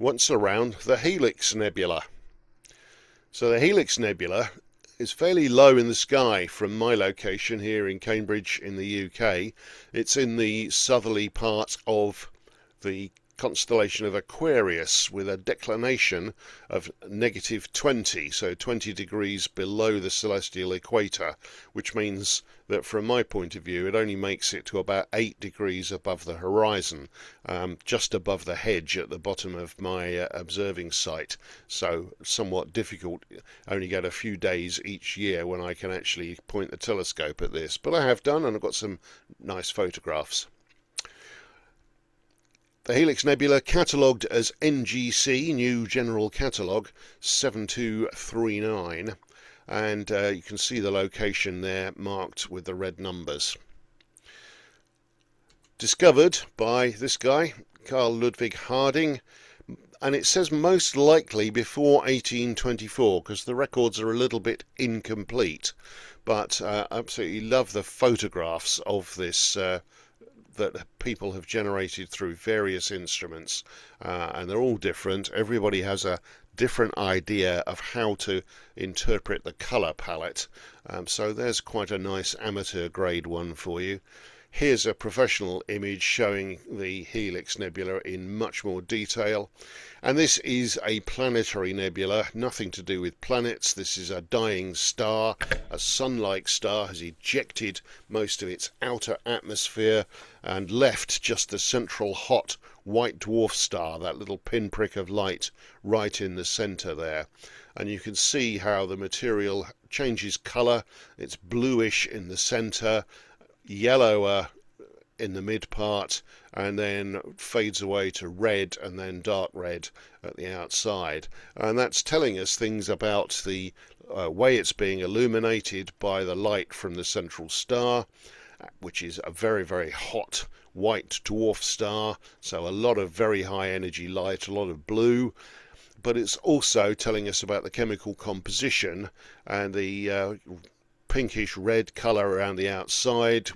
once around the Helix Nebula. So the Helix Nebula is fairly low in the sky from my location here in Cambridge in the UK. It's in the southerly part of the constellation of Aquarius with a declination of negative 20, so 20 degrees below the celestial equator, which means that from my point of view it only makes it to about 8 degrees above the horizon, um, just above the hedge at the bottom of my uh, observing site. So somewhat difficult, only get a few days each year when I can actually point the telescope at this, but I have done and I've got some nice photographs. The Helix Nebula catalogued as NGC, New General Catalogue 7239, and uh, you can see the location there marked with the red numbers. Discovered by this guy, Carl Ludwig Harding, and it says most likely before 1824 because the records are a little bit incomplete. But uh, absolutely love the photographs of this uh, that people have generated through various instruments, uh, and they're all different. Everybody has a different idea of how to interpret the color palette. Um, so there's quite a nice amateur grade one for you. Here's a professional image showing the Helix Nebula in much more detail. And this is a planetary nebula, nothing to do with planets. This is a dying star. A sun-like star has ejected most of its outer atmosphere and left just the central hot white dwarf star, that little pinprick of light right in the center there. And you can see how the material changes color. It's bluish in the center yellower in the mid part and then fades away to red and then dark red at the outside. And that's telling us things about the uh, way it's being illuminated by the light from the central star which is a very very hot white dwarf star. So a lot of very high energy light a lot of blue. But it's also telling us about the chemical composition and the uh, pinkish red colour around the outside.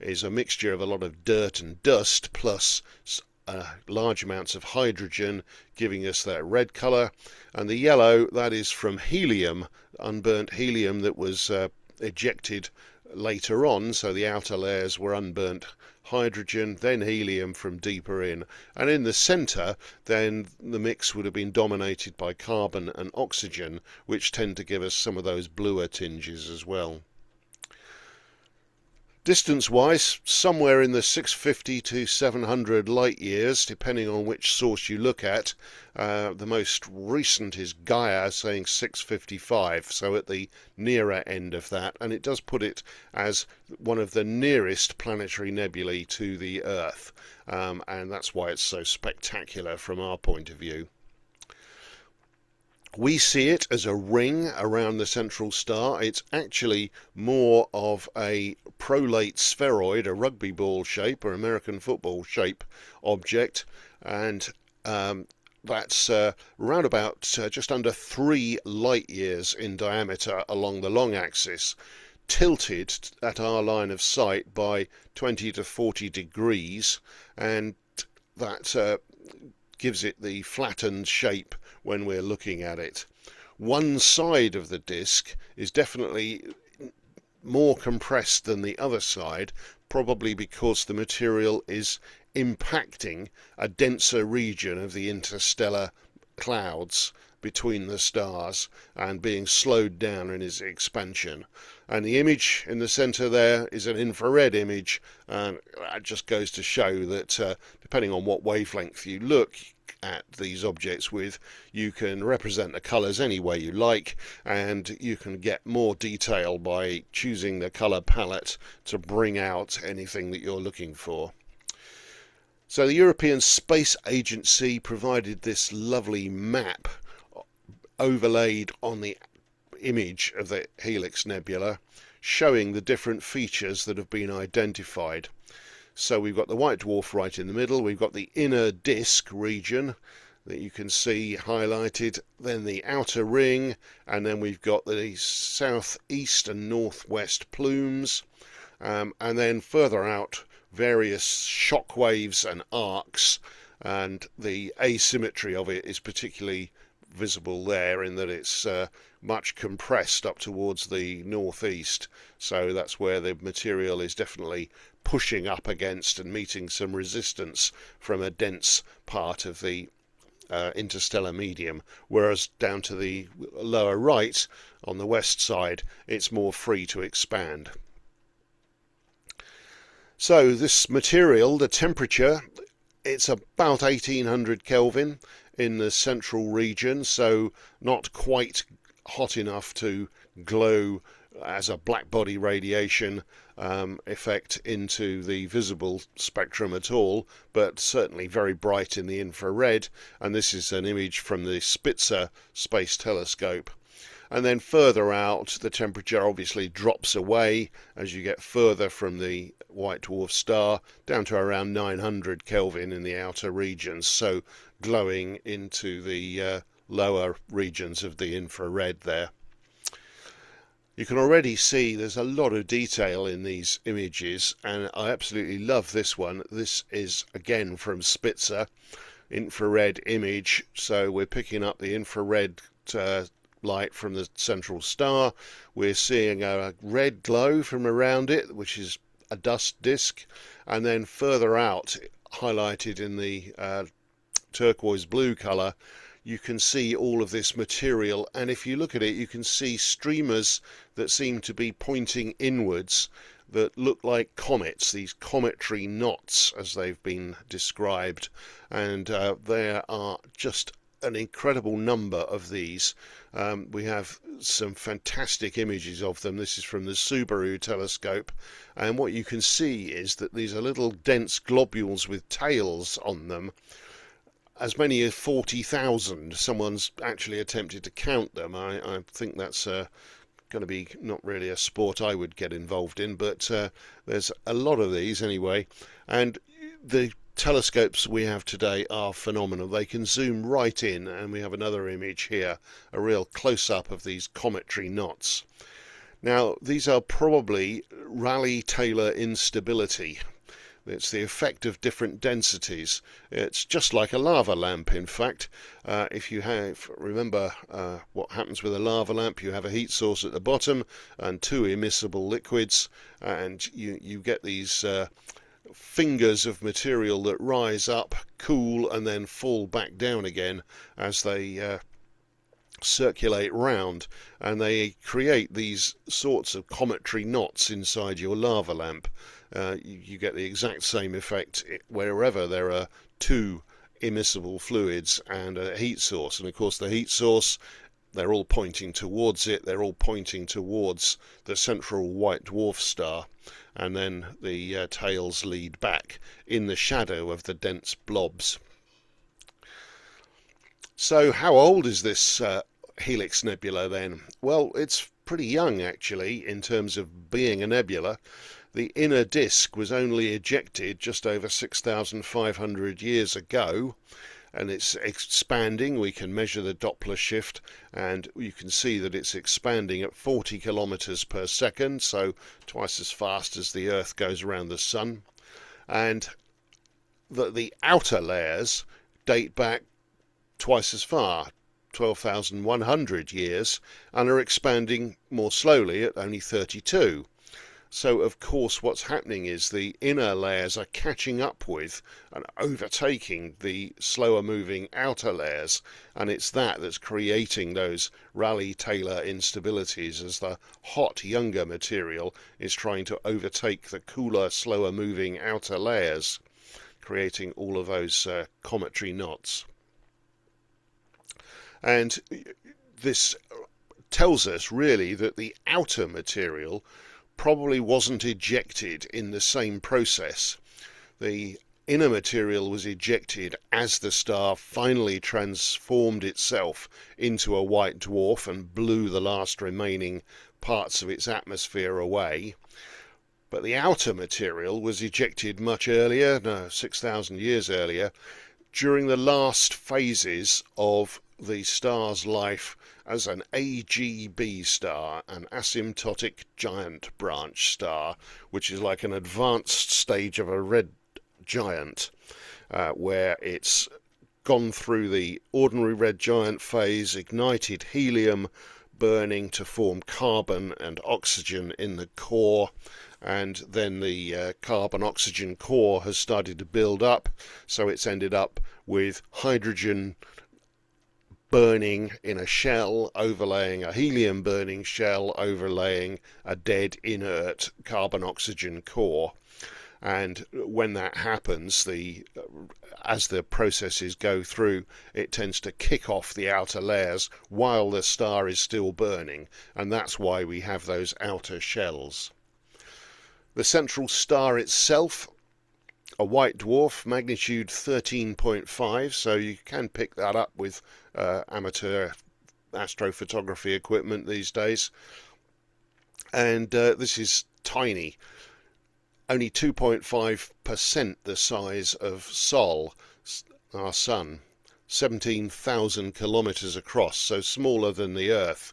Is a mixture of a lot of dirt and dust plus uh, large amounts of hydrogen giving us that red colour. And the yellow that is from helium unburnt helium that was uh, ejected later on so the outer layers were unburnt hydrogen, then helium from deeper in. And in the centre, then the mix would have been dominated by carbon and oxygen, which tend to give us some of those bluer tinges as well. Distance wise, somewhere in the 650 to 700 light years, depending on which source you look at. Uh, the most recent is Gaia saying 655, so at the nearer end of that, and it does put it as one of the nearest planetary nebulae to the Earth, um, and that's why it's so spectacular from our point of view. We see it as a ring around the central star. It's actually more of a prolate spheroid, a rugby ball shape or American football shape object, and um, that's uh, around about uh, just under three light years in diameter along the long axis, tilted at our line of sight by 20 to 40 degrees, and that uh, gives it the flattened shape when we're looking at it. One side of the disc is definitely more compressed than the other side, probably because the material is impacting a denser region of the interstellar clouds between the stars and being slowed down in its expansion. And the image in the center there is an infrared image, and that just goes to show that uh, depending on what wavelength you look, at these objects with, you can represent the colors any way you like and you can get more detail by choosing the color palette to bring out anything that you're looking for. So the European Space Agency provided this lovely map overlaid on the image of the Helix Nebula showing the different features that have been identified. So we've got the white dwarf right in the middle, we've got the inner disk region that you can see highlighted, then the outer ring, and then we've got the southeast and northwest plumes, um, and then further out various shock waves and arcs and the asymmetry of it is particularly visible there in that it's uh, much compressed up towards the northeast. So that's where the material is definitely pushing up against and meeting some resistance from a dense part of the uh, interstellar medium. Whereas down to the lower right on the west side it's more free to expand. So this material the temperature it's about 1800 Kelvin in the central region, so not quite hot enough to glow as a black body radiation um, effect into the visible spectrum at all, but certainly very bright in the infrared. And this is an image from the Spitzer Space Telescope. And then further out, the temperature obviously drops away as you get further from the white dwarf star down to around 900 Kelvin in the outer regions. So glowing into the uh, lower regions of the infrared there. You can already see there's a lot of detail in these images and I absolutely love this one. This is again from Spitzer infrared image so we're picking up the infrared uh, light from the central star. We're seeing a red glow from around it which is a dust disk. And then further out highlighted in the uh, turquoise blue color you can see all of this material. And if you look at it you can see streamers that seem to be pointing inwards that look like comets these cometary knots as they've been described. And uh, there are just an incredible number of these. Um, we have some fantastic images of them. This is from the Subaru telescope, and what you can see is that these are little dense globules with tails on them as many as 40,000. Someone's actually attempted to count them. I, I think that's uh, going to be not really a sport I would get involved in, but uh, there's a lot of these anyway. And the telescopes we have today are phenomenal. They can zoom right in, and we have another image here, a real close up of these cometary knots. Now, these are probably Rayleigh Taylor instability it's the effect of different densities. It's just like a lava lamp, in fact. Uh, if you have, remember uh, what happens with a lava lamp, you have a heat source at the bottom and two immiscible liquids, and you, you get these. Uh, fingers of material that rise up, cool, and then fall back down again as they uh, circulate round and they create these sorts of cometary knots inside your lava lamp. Uh, you, you, get the exact same effect wherever there are two immiscible fluids and a heat source. And of course, the heat source, they're all pointing towards it, they're all pointing towards the central white dwarf star. And then the uh, tails lead back in the shadow of the dense blobs. So, how old is this uh, Helix Nebula then? Well, it's pretty young actually in terms of being a nebula. The inner disk was only ejected just over 6,500 years ago and it's expanding. We can measure the Doppler shift and you can see that it's expanding at 40 kilometers per second, so twice as fast as the Earth goes around the Sun. And the, the outer layers date back twice as far, 12,100 years, and are expanding more slowly at only 32. So, of course, what's happening is the inner layers are catching up with and overtaking the slower moving outer layers, and it's that that's creating those Rayleigh Taylor instabilities as the hot younger material is trying to overtake the cooler, slower moving outer layers, creating all of those uh, cometary knots. And this tells us really that the outer material probably wasn't ejected in the same process. The inner material was ejected as the star finally transformed itself into a white dwarf and blew the last remaining parts of its atmosphere away. But the outer material was ejected much earlier, no, 6,000 years earlier, during the last phases of the star's life as an AGB star, an asymptotic giant branch star, which is like an advanced stage of a red giant. uh, where it's gone through the ordinary red giant phase, ignited helium, burning to form carbon and oxygen in the core and then the uh, carbon oxygen core has started to build up so it's ended up with hydrogen burning in a shell overlaying a helium burning shell overlaying a dead inert carbon oxygen core. And when that happens the as the processes go through it tends to kick off the outer layers while the star is still burning. And that's why we have those outer shells. The central star itself a white dwarf magnitude 13.5 so you can pick that up with uh, amateur astrophotography equipment these days and uh, this is tiny only 2.5% the size of Sol, our sun, 17,000 kilometers across, so smaller than the Earth,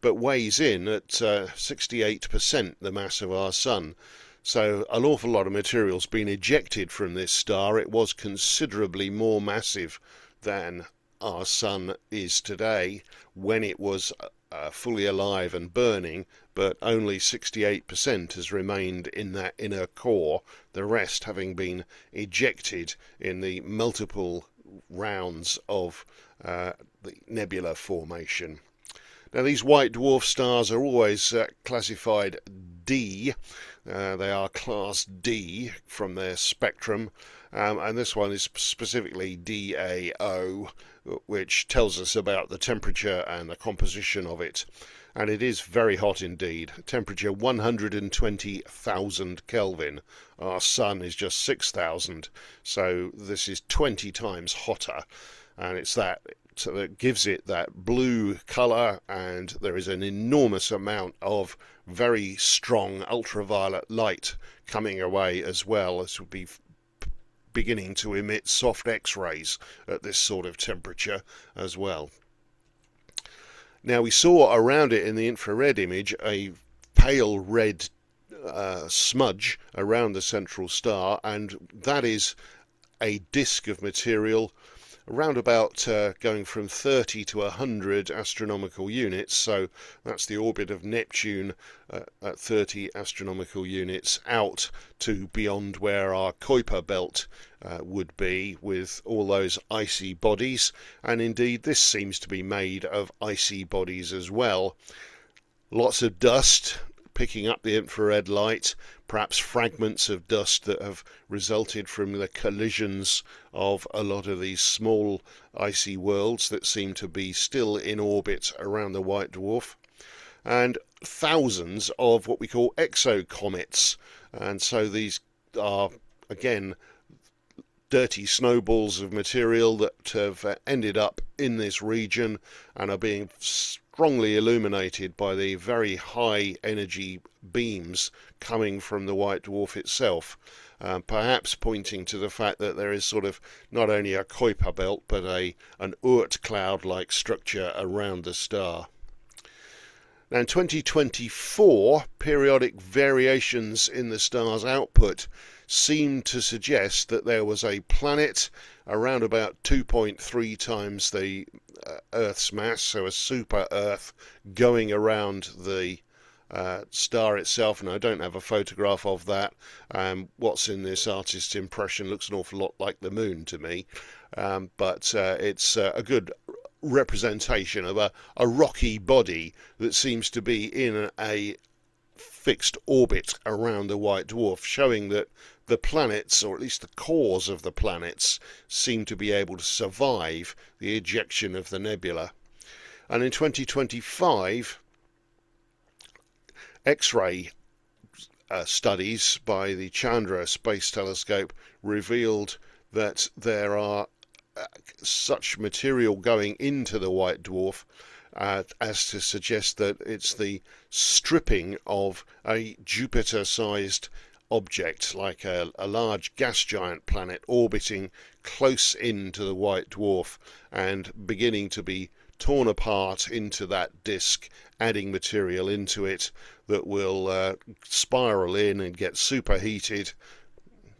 but weighs in at uh, 68% the mass of our sun. So an awful lot of material's been ejected from this star. It was considerably more massive than our sun is today when it was uh, fully alive and burning, but only 68% has remained in that inner core, the rest having been ejected in the multiple rounds of uh, the nebula formation. Now, these white dwarf stars are always uh, classified D. Uh, they are class D from their spectrum, um, and this one is specifically DAO, which tells us about the temperature and the composition of it. And it is very hot indeed. Temperature 120,000 Kelvin. Our sun is just 6,000, so this is 20 times hotter. And it's that that gives it that blue color and there is an enormous amount of very strong ultraviolet light coming away as well as would be beginning to emit soft X-rays at this sort of temperature as well. Now we saw around it in the infrared image a pale red uh, smudge around the central star and that is a disk of material around about uh, going from 30 to 100 astronomical units. So that's the orbit of Neptune uh, at 30 astronomical units out to beyond where our Kuiper belt uh, would be with all those icy bodies. And indeed, this seems to be made of icy bodies as well. Lots of dust, picking up the infrared light, perhaps fragments of dust that have resulted from the collisions of a lot of these small icy worlds that seem to be still in orbit around the white dwarf, and thousands of what we call exocomets. And so these are, again, dirty snowballs of material that have ended up in this region and are being strongly illuminated by the very high energy beams coming from the white dwarf itself, um, perhaps pointing to the fact that there is sort of not only a Kuiper belt but a an Oort cloud-like structure around the star. Now in 2024, periodic variations in the star's output seemed to suggest that there was a planet around about 2.3 times the uh, Earth's mass, so a super Earth going around the uh, star itself, and I don't have a photograph of that. Um, what's in this artist's impression looks an awful lot like the moon to me, um, but uh, it's uh, a good representation of a, a rocky body that seems to be in a fixed orbit around the white dwarf, showing that the planets, or at least the cores of the planets, seem to be able to survive the ejection of the nebula. And in 2025, X ray uh, studies by the Chandra Space Telescope revealed that there are such material going into the white dwarf uh, as to suggest that it's the stripping of a Jupiter sized object like a, a, large gas giant planet orbiting close into the white dwarf and beginning to be torn apart into that disk, adding material into it that will uh, spiral in and get superheated,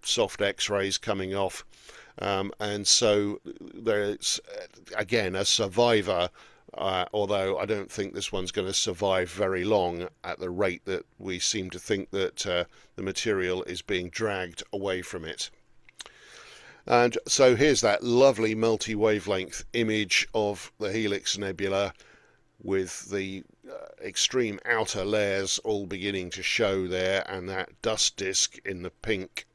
soft X rays coming off, Um, and so there's again a survivor uh, although I don't think this one's going to survive very long at the rate that we seem to think that uh, the material is being dragged away from it. And so here's that lovely multi wavelength image of the Helix Nebula with the uh, extreme outer layers all beginning to show there and that dust disk in the pink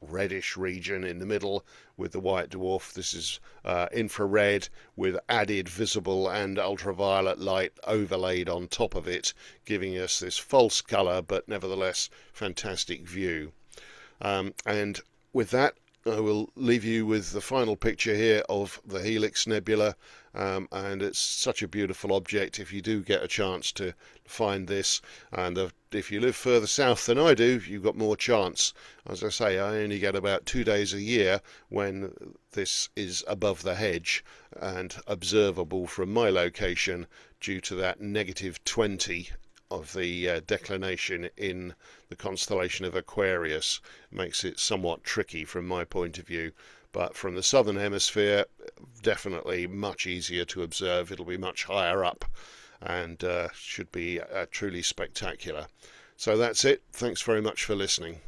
reddish region in the middle with the white dwarf. This is uh, infrared with added visible and ultraviolet light overlaid on top of it, giving us this false colour but nevertheless fantastic view. Um, and with that, I will leave you with the final picture here of the Helix Nebula um, and it's such a beautiful object if you do get a chance to find this. And uh, if you live further south than I do you've got more chance. As I say I only get about two days a year when this is above the hedge and observable from my location due to that negative 20 of the uh, declination in the constellation of Aquarius makes it somewhat tricky from my point of view. But from the southern hemisphere, definitely much easier to observe. It'll be much higher up and uh, should be uh, truly spectacular. So that's it. Thanks very much for listening.